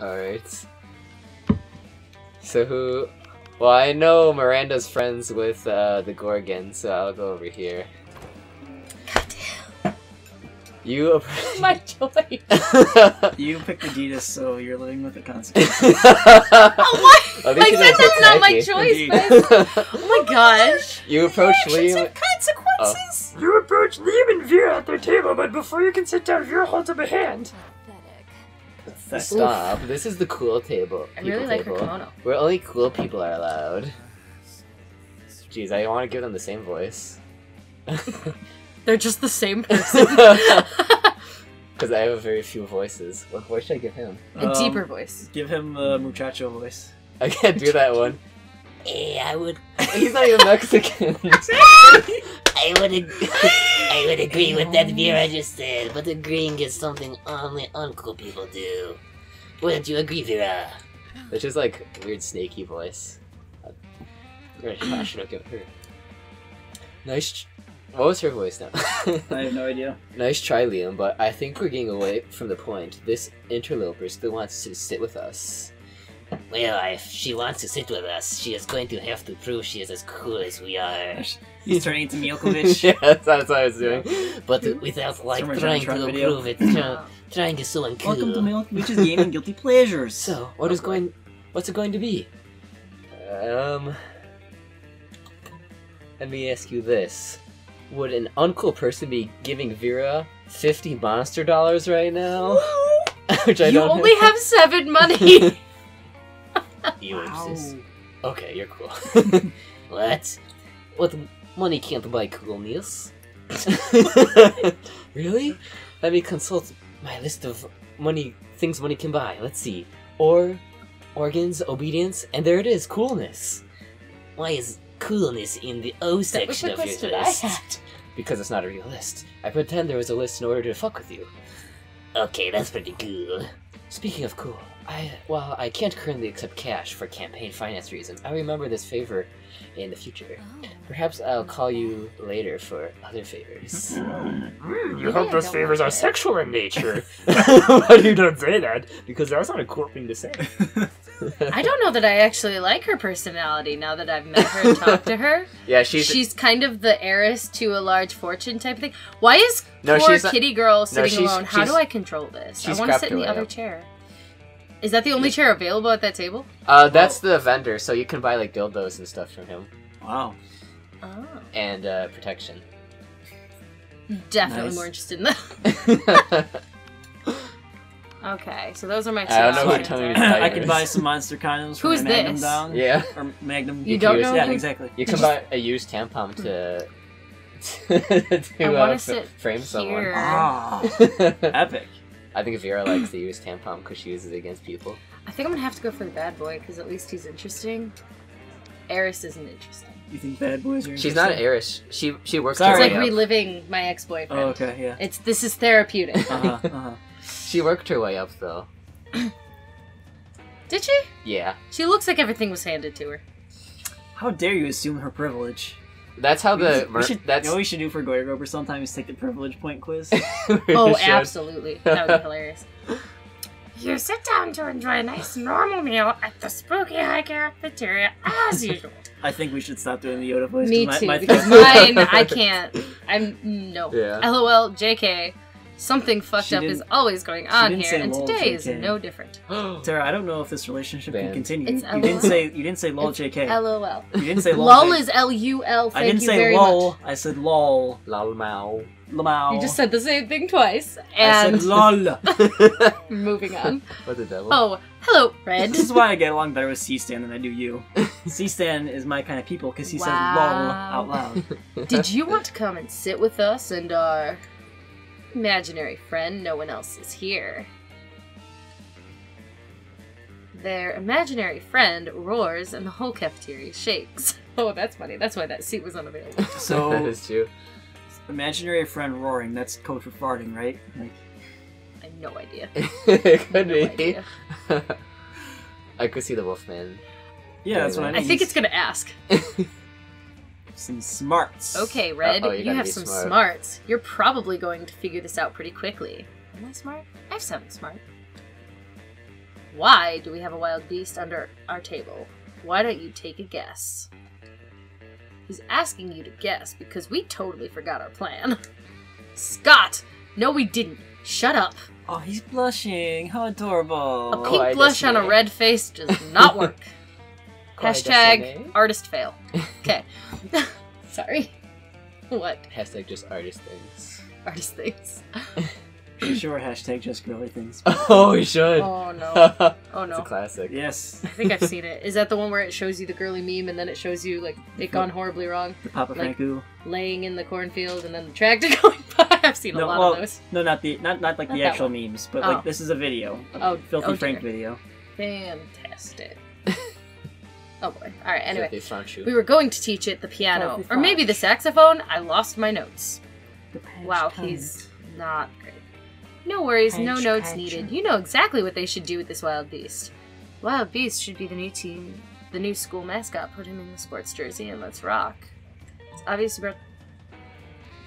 Alright. So who... Well, I know Miranda's friends with uh, the Gorgon, so I'll go over here. You... My choice. You picked Adidas, so you're living with the consequences. Oh, what? Oh, they I should said have that's not my choice, Indeed. but oh my gosh. you approach Liam... consequences. You approach Liam and Vera at their table, but before you can sit down, Vera holds up a hand. Stop. This is the cool table. I really people like her table, kimono. Where only cool people are allowed. Jeez, I want to give them the same voice. They're just the same person. Because I have very few voices. What voice should I give him? A Um, deeper voice. Give him the muchacho voice. I can't do that one. Eh, I would. He's not even Mexican. I would, ag- I would agree with that Vera just said, but agreeing is something only uncool people do. Wouldn't you agree, Vera? Which is like weird snaky voice. I should have given her. Nice. Ch- what was her voice now? I have no idea. nice try, Liam, but I think we're getting away from the point. This interloper still wants to sit with us. Well, if she wants to sit with us, she is going to have to prove she is as cool as we are. He's turning into Milkovich. yeah, that's, that's what I was doing. But without, like, Summer trying to video. prove it. Try, trying is so uncool. Welcome to Milkovich's Gaming Guilty Pleasures. So, what is going? What's it going to be? Um, let me ask you this: Would an uncool person be giving Vera fifty monster dollars right now? Which I you don't. only have seven money. Sis. Okay, you're cool. What? What money can't buy coolness? really? Let me consult my list of money things money can buy. Let's see. Or organs, obedience, and there it is, coolness. Why is coolness in the O section of your list? Because it's not a real list. I pretend there was a list in order to fuck with you. Okay, that's pretty cool. Speaking of cool, I while I can't currently accept cash for campaign finance reasons, I remember this favor in the future. Perhaps I'll call you later for other favors. Mm, you Yeah, hope those favors are it. sexual in nature. Why do you don't say that? Because that's not a cool thing to say. I don't know that I actually like her personality now that I've met her and talked to her. yeah, she's, She's kind of the heiress to a large fortune type of thing. Why is No, poor she's kitty girl sitting she's- alone? How do I control this? I want to sit in the other up. chair. Is that the only chair available at that table? uh, that's the vendor, so you can buy like dildos and stuff from him Wow. Oh, and uh, protection. definitely Nice. more interested in that. Okay, so those are my two I don't know what options. Tony right? is I can buy some monster condoms Who's from Magnum this? down. yeah, Or Magnum. You You don't can know use- Yeah, who- exactly. you can buy a used tampon to to I uh, wanna f- sit frame someone. here. Ah, I epic. think Vera likes the used tampon because she uses it against people. I think I'm gonna have to go for the bad boy because at least he's interesting. Eris isn't interesting. You think bad boys are She's not interesting? Irish. She she works Sorry. her It's way like up. reliving my ex-boyfriend. Oh, okay, yeah. It's this is therapeutic. Uh-huh, uh-huh. She worked her way up though. Did she? Yeah, She looks like everything was handed to her. How dare you assume her privilege? that's how the we mer- should, that's you know what we should do for Goy Roper sometimes take the privilege point quiz. Oh, should. absolutely. That would be hilarious. You sit down to enjoy a nice normal meal at the spooky high cafeteria as usual. I think we should stop doing the Yoda voice. Me my, too, my because mine I can't. I'm no. Yeah. LOL, JK. Something fucked She up is always going on here, and lol, today is no different. Tara, I don't know if this relationship Banned. can continue. It's you didn't say you didn't say lol, It's JK. LOL. you didn't say lol. LOL is L U L. I didn't say very lol. much. I said lol. Lol Mao. Lamau. You just said the same thing twice, I and said lol. moving on. what the devil? Oh, hello, Red. this is why I get along better with C-Stan than I do you. C-Stan is my kind of people because he says lol out loud. Did you want to come and sit with us and our imaginary friend? No one else is here. Their imaginary friend roars and the whole cafeteria shakes. Oh, that's funny. That's why that seat was unavailable. So that is true. imaginary friend roaring. That's code for farting, right? Like, I have no idea. it could No be. I could see the Wolfman. yeah, that's what I I think it's gonna ask. Some smarts. Okay, Red, Uh-oh, you you, have some smart. smarts. You're probably going to figure this out pretty quickly. Am I smart? I have seven smart. Why do we have a wild beast under our table? Why don't you take a guess? He's asking you to guess because we totally forgot our plan. Scott! No, we didn't. Shut up. Oh, he's blushing. How adorable. A oh, pink Kawaii blush on a red face does not work. Kawaii Hashtag artist fail. Okay. Sorry. What? Hashtag just artist things. Artist things. For sure, hashtag just girly things. Oh, we should. Oh no. Oh no. it's a no. classic. Yes, I think I've seen it. Is that the one where it shows you the girly meme and then it shows you like it gone horribly wrong, the Papa Like- Franku. laying in the cornfield and then the tractor going by? I've seen a No, lot well, of those. No, not the not not like Not the that actual memes, but Oh. like this is a video. A Oh, filthy oh Frank video. Fantastic. Oh boy. All right. Anyway, Filthy Franchu. we were going to teach it the piano Filthy or maybe the saxophone. I lost my notes. The Wow, cunt. he's not great. No worries, no notes catcher. needed. You know exactly what they should do with this wild beast. Wild beast should be the new team, the new school mascot. Put him in the sports jersey and let's rock. It's obvious about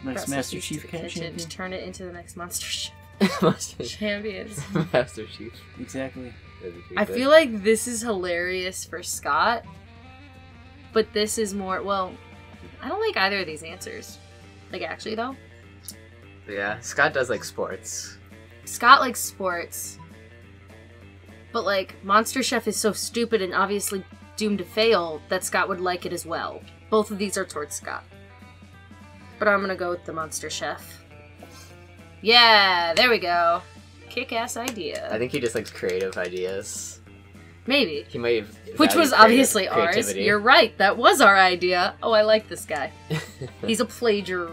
Next Master Chief the cat kitchen to turn it into the next monster sh- champions. Master Chief. Exactly. That'd be pretty I feel like this is hilarious for Scott, but this is more well. I don't like either of these answers. Like actually though, Yeah, Scott does like sports. Scott likes sports, but like Monster Chef is so stupid and obviously doomed to fail that Scott would like it as well. Both of these are towards Scott, but I'm gonna go with the Monster Chef. Yeah, there we go. Kick-ass idea. I think he just likes creative ideas. Maybe. He might have Which was creative- obviously ours. You're right. That was our idea. Oh, I like this guy. He's a plagiar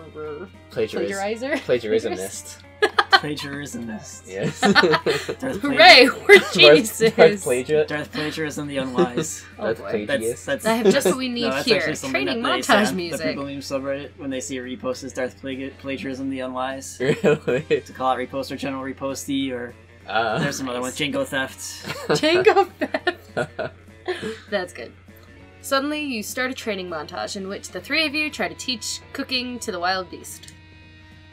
Plagiarism. plagiarizer. Plagiarismist. Plagiarismist. yes. Darth Hooray! We're geniuses. Darth Plagia. Darth Plagiarism, the unwise. Oh Darth boy. That's Plagius. that's. I have just what we need no, here. Training that they say montage on music. The people meme subreddit when they see a repost as Darth Plagi- Plagiarism, the unwise. really? To call it repost or general repostee or Uh, there's some other ones. Django theft. Django theft. That's good. Suddenly, you start a training montage in which the three of you try to teach cooking to the wild beast.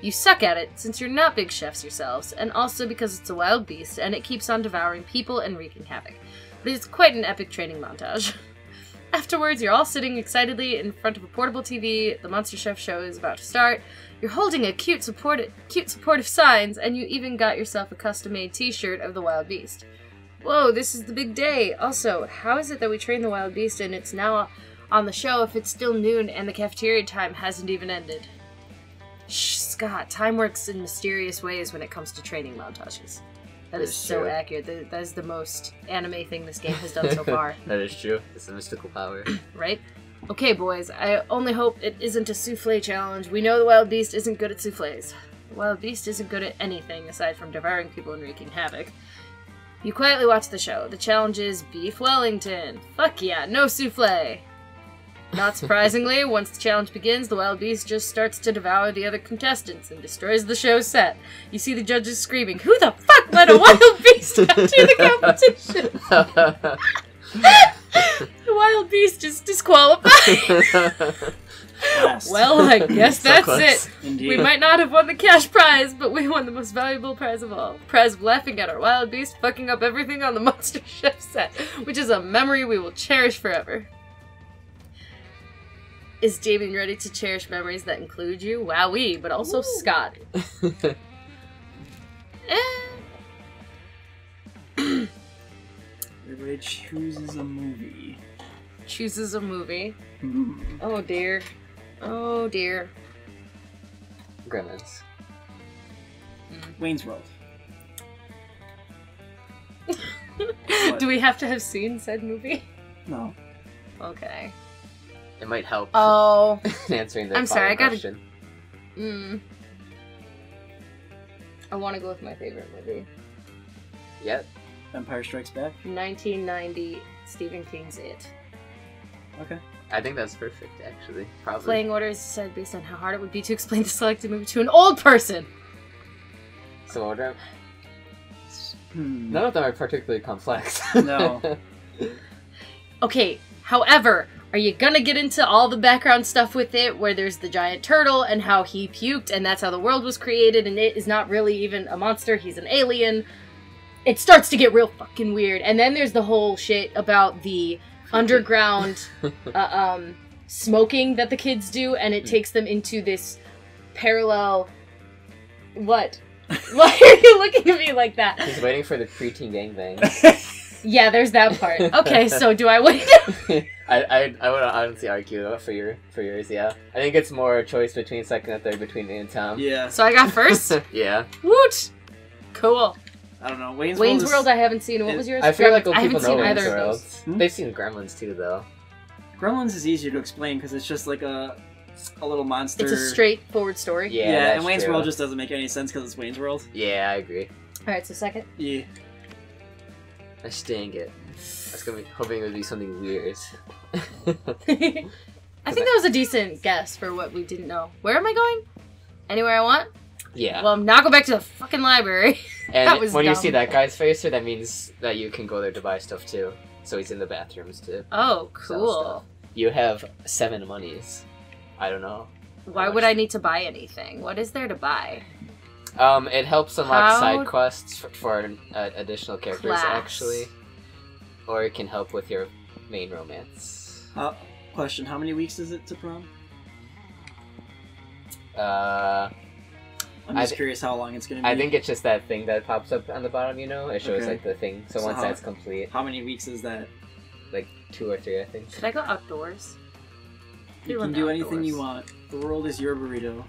You suck at it since you're not big chefs yourselves, and also because it's a wild beast and it keeps on devouring people and wreaking havoc. But it's quite an epic training montage. Afterwards, you're all sitting excitedly in front of a portable TV. The Monster Chef show is about to start. You're holding a cute, supportive, cute supportive signs, and you even got yourself a custom-made T-shirt of the wild beast. Whoa, this is the big day. Also, how is it that we train the wild beast and it's now on the show if it's still noon and the cafeteria time hasn't even ended? Shh, Scott, time works in mysterious ways when it comes to training montages. That is That's so true. accurate. That, that is the most anime thing this game has done so far, that is true. It's a mystical power. right? Okay, boys, I only hope it isn't a souffle challenge. We know the wild beast isn't good at souffles. The wild beast isn't good at anything aside from devouring people and wreaking havoc. You quietly watch the show. The challenge is Beef Wellington. Fuck yeah, no souffle! Not surprisingly, once the challenge begins, the wild beast just starts to devour the other contestants and destroys the show's set. You see the judges screaming, Who the fuck let a wild beast enter the competition? the wild beast is disqualified. Last. well, I guess So that's close. it. Indeed. We might not have won the cash prize, but we won the most valuable prize of all. Prize of laughing at our wild beast fucking up everything on the Monster Chef set, which is a memory we will cherish forever. Is Damien ready to cherish memories that include you? Wowee, but also Scott. Eh. Everybody chooses a movie. Chooses a movie. Hmm. Oh dear. Oh dear. Gremlins. Wayne's World. Do we have to have seen said movie? No. Okay. It might help Oh. in answering the I'm sorry, I gotta- question. Mm. I want to go with my favorite movie. Yep. Empire Strikes Back. 1990 Stephen King's It. Okay. I think that's perfect, actually. Probably. Playing order is decided based on how hard it would be to explain the selected movie to an old person. So order. Hmm. None of them are particularly complex. No. Okay, however, are you gonna get into all the background stuff with it where there's the giant turtle and how he puked and that's how the world was created and it is not really even a monster, he's an alien? it starts to get real fucking weird. And then there's the whole shit about the underground uh, um, smoking that the kids do, and it takes them into this parallel. What? Why are you looking at me like that? He's waiting for the preteen gangbang. Yeah, there's that part. Okay, so do I wait? I I I would honestly argue for your for yours. Yeah, I think it's more a choice between second and third between me and Tom. Yeah. so I got first. yeah. Woot! Cool. I don't know. Wayne's, Wayne's World. World, is- I haven't seen. What was yours? I feel like Gremlins. well, I people haven't know seen Wayne's either of World. those. Hmm? They've seen Gremlins too, though. Gremlins is easier to explain because it's just like a a little monster. It's a straightforward story. Yeah, Yeah, that's and Wayne's true. World just doesn't make any sense because it's Wayne's World. Yeah, I agree. All right, so second. Yeah. Gosh dang it. I was gonna be hoping it would be something weird. I think that was a decent guess for what we didn't know. Where am I going? Anywhere I want? yeah. Well, I'm not going back to the fucking library. and that was when you see that guy's face, that means that you can go there to buy stuff too. So he's in the bathrooms to Oh, cool. You have seven monies. I don't know. Why would I need to buy anything? What is there to buy? Um, it helps unlock How- side quests for, for uh, additional characters, Class. actually, or it can help with your main romance. Uh, question: How many weeks is it to prom? Uh, I'm just thi- curious how long it's gonna be. I think it's just that thing that pops up on the bottom. You know, it shows Okay. like the thing. So, So once how- that's complete, How many weeks is that? like two or three, I think. Should I go outdoors? You Doing can do anything you want. The world is your burrito.